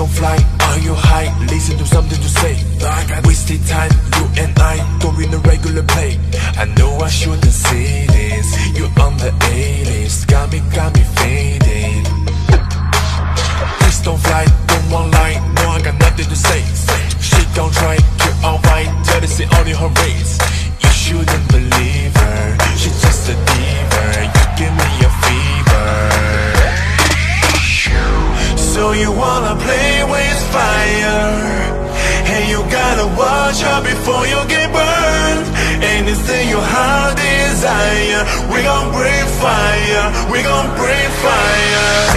don't fly, are you high? Listen to something to say. I wasted time, you and I Doing a regular play. I know I shouldn't see this You on the A-list. Got me, got me faded. Please don't fly, don't want light. No, I got nothing to say. She don't try, you alright. See only her race you wanna play with fire. And you gotta watch out before you get burned. Anything your heart desire. We gon' breathe fire. We gon' breathe fire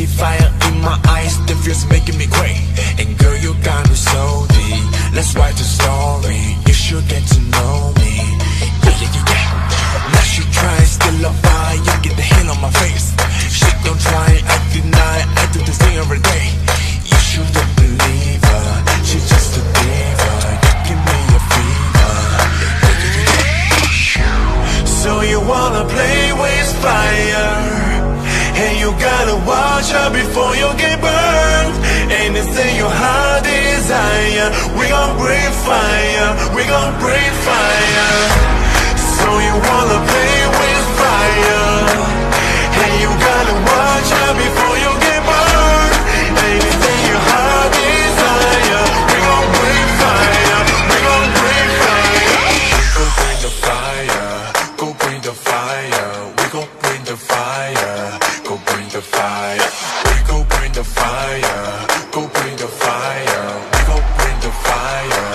City fire in my eyes, the feels making me great. And girl, you got me so deep. Let's write the story. You should get to know me. Yeah, yeah, yeah, yeah. Now she tries, still a fire. Get the hell on my face. She don't try, I deny. I do this thing every day. You shouldn't believe her. She's just a diva. You give me a fever. Yeah, yeah, yeah. So you wanna play with fire And you gotta watch out before you get burned. Anything your heart desire. We gon' breathe fire. We gon' breathe fire fire. We go bring the fire, go bring the fire. We go bring the fire,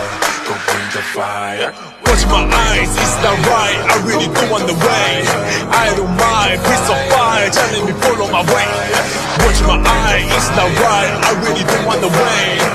go bring the fire. Watch my eyes, it's not right. I really don't want the way. I don't mind, piece of fire, telling me follow my way. Watch my eyes, it's not right. I really don't want the way.